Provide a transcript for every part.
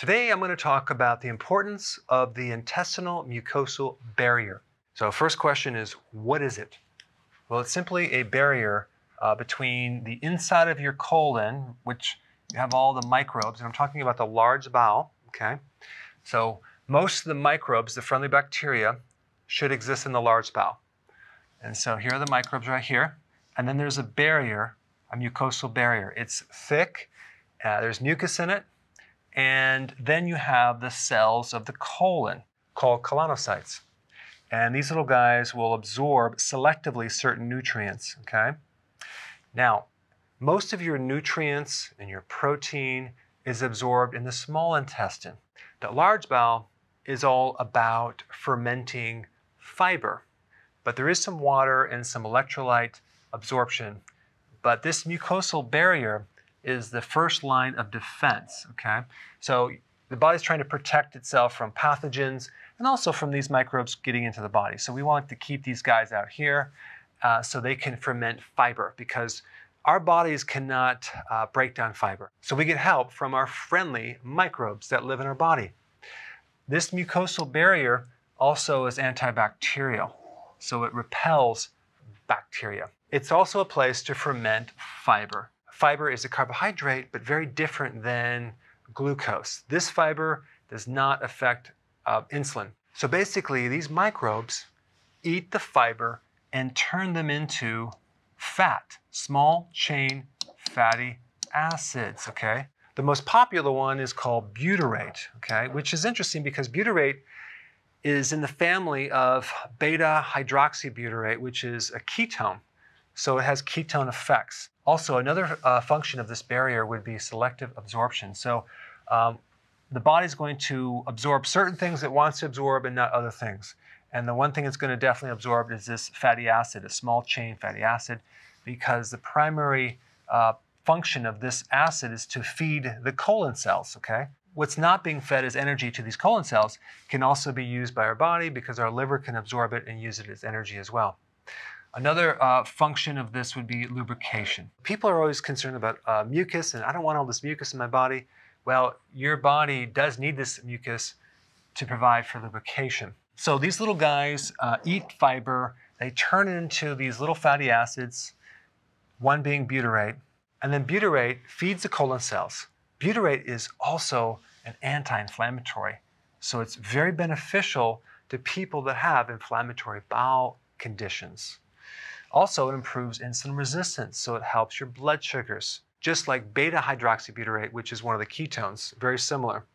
Today I'm going to talk about the importance of the intestinal mucosal barrier. So first question is, what is it? Well, it's simply a barrier uh, between the inside of your colon, which you have all the microbes, and I'm talking about the large bowel, okay? So most of the microbes, the friendly bacteria, should exist in the large bowel. And so here are the microbes right here. And then there's a barrier, a mucosal barrier. It's thick, uh, there's mucus in it, and then you have the cells of the colon called colonocytes. And these little guys will absorb selectively certain nutrients, okay? Now, most of your nutrients and your protein is absorbed in the small intestine. The large bowel is all about fermenting fiber, but there is some water and some electrolyte absorption. But this mucosal barrier is the first line of defense, okay? So the body's trying to protect itself from pathogens and also from these microbes getting into the body. So we want to keep these guys out here uh, so they can ferment fiber because our bodies cannot uh, break down fiber. So we get help from our friendly microbes that live in our body. This mucosal barrier also is antibacterial, so it repels bacteria. It's also a place to ferment fiber. Fiber is a carbohydrate, but very different than glucose. This fiber does not affect uh, insulin. So basically, these microbes eat the fiber and turn them into fat, small chain fatty acids, okay? The most popular one is called butyrate, okay, which is interesting because butyrate is in the family of beta hydroxybutyrate, which is a ketone. So it has ketone effects. Also, another uh, function of this barrier would be selective absorption. So um, the body's going to absorb certain things it wants to absorb and not other things. And the one thing it's going to definitely absorb is this fatty acid, a small chain fatty acid, because the primary uh, function of this acid is to feed the colon cells, okay? What's not being fed as energy to these colon cells can also be used by our body because our liver can absorb it and use it as energy as well. Another uh, function of this would be lubrication. People are always concerned about uh, mucus, and I don't want all this mucus in my body. Well, your body does need this mucus to provide for lubrication. So these little guys uh, eat fiber, they turn it into these little fatty acids, one being butyrate, and then butyrate feeds the colon cells. Butyrate is also an anti-inflammatory, so it's very beneficial to people that have inflammatory bowel conditions. Also, it improves insulin resistance, so it helps your blood sugars, just like beta hydroxybutyrate, which is one of the ketones, very similar.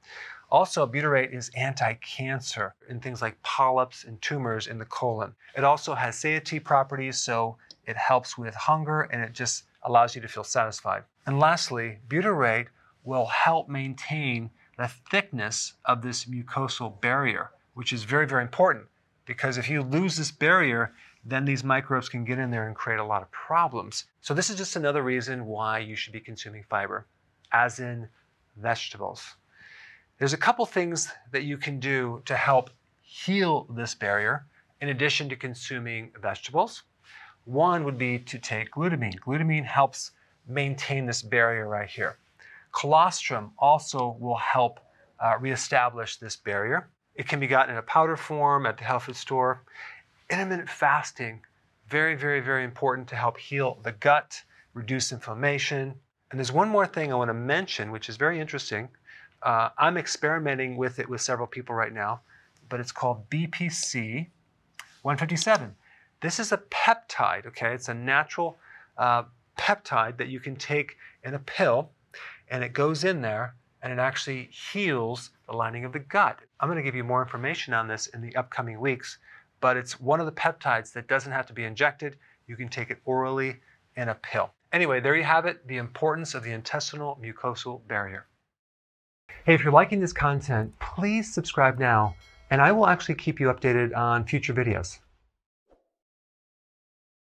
Also, butyrate is anti-cancer in things like polyps and tumors in the colon. It also has satiety properties, so it helps with hunger and it just allows you to feel satisfied. And lastly, butyrate will help maintain the thickness of this mucosal barrier, which is very, very important because if you lose this barrier, then these microbes can get in there and create a lot of problems. So this is just another reason why you should be consuming fiber, as in vegetables. There's a couple things that you can do to help heal this barrier in addition to consuming vegetables. One would be to take glutamine. Glutamine helps maintain this barrier right here. Colostrum also will help uh, reestablish this barrier. It can be gotten in a powder form at the health food store. Intermittent fasting, very, very, very important to help heal the gut, reduce inflammation. And there's one more thing I want to mention, which is very interesting. Uh, I'm experimenting with it with several people right now, but it's called BPC 157. This is a peptide, okay? It's a natural uh, peptide that you can take in a pill, and it goes in there and it actually heals the lining of the gut. I'm going to give you more information on this in the upcoming weeks, but it's one of the peptides that doesn't have to be injected. You can take it orally in a pill. Anyway, there you have it the importance of the intestinal mucosal barrier. Hey, if you're liking this content, please subscribe now, and I will actually keep you updated on future videos.